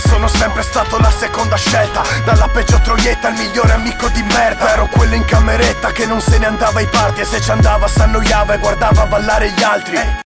sono sempre stato la seconda scelta. Dalla peggio troietta al migliore amico di merda. Ero quello in cameretta che non se ne andava ai party E se ci andava s'annoiava e guardava ballare gli altri.